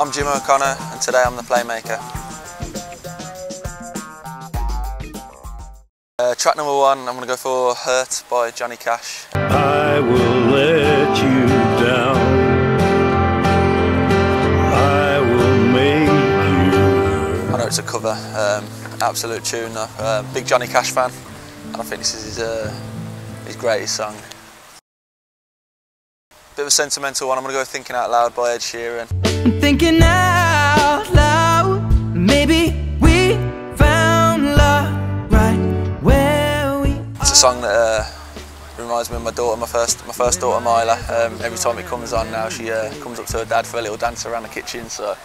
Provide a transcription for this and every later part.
I'm Jim O'Connor and today I'm the playmaker. Uh, track number one, I'm going to go for Hurt by Johnny Cash. I will let you down. I will make you. I know it's a cover, um, absolute tune. Uh, big Johnny Cash fan and I think this is his, uh, his greatest song. Bit of a sentimental one, I'm going to go Thinking Out Loud by Ed Sheeran. Thinking out loud, maybe we found love right where we It's a song that uh, reminds me of my daughter, my first, my first daughter Myla. Um, every time it comes on now, she uh, comes up to her dad for a little dance around the kitchen. So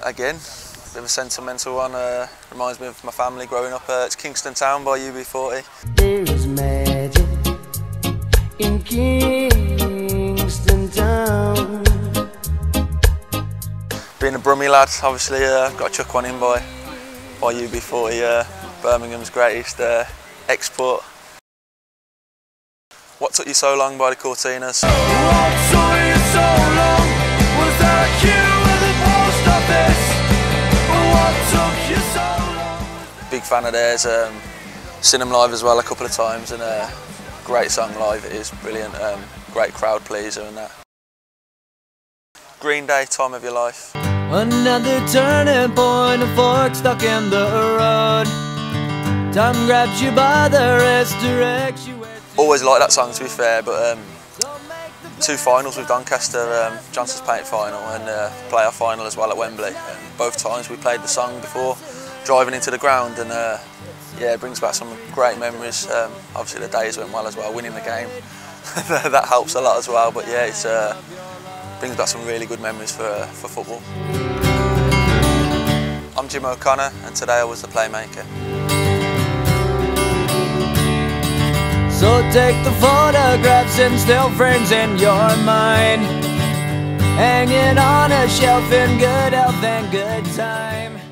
again, bit of a sentimental one. Uh, reminds me of my family growing up. Uh, it's Kingston Town by UB40. Brummie lad, obviously, uh, got to chuck one in by by UB40. Uh, Birmingham's greatest uh, export. What took you so long by the Courteeners? What took you so long? Was there a at the post office? What took you so long? big fan of theirs. Um, seen them live as well a couple of times, and a great song live. It is brilliant. Um, great crowd pleaser and that. Green Day, time of your life. Another turning point, a fork stuck in the road. Time grabs you by the wrist, directs you Always like that song to be fair, but um, two finals with Doncaster, um, Johnstone's Paint final and uh, playoff final as well at Wembley. And both times we played the song before driving into the ground, and uh, yeah, it brings back some great memories. Um, obviously the days went well as well, winning the game. that helps a lot as well. But yeah, it's uh, brings back some really good memories for uh, for football. I'm Jim O'Connor, and today I was the playmaker. So take the photographs and still frames in your mind. Hanging on a shelf in good health and good time.